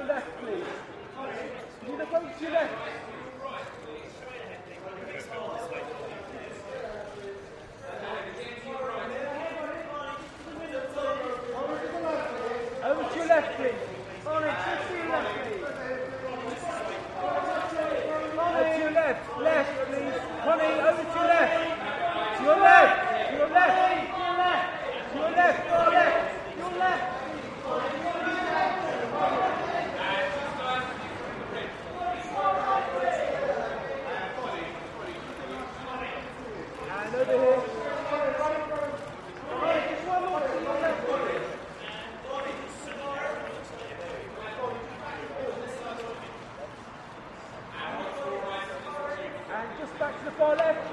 left, please. Can you over to your left? Over to your left, please. To your left. Over to your left, left, please. Over to your left. To your left, to your left. To your left, to your left, to your left. And over here. Bonnie, just back to the far left.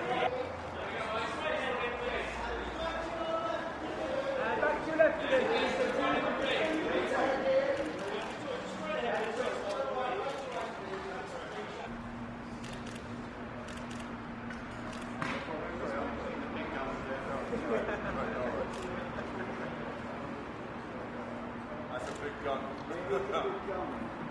And back to your left again. That's a big gun.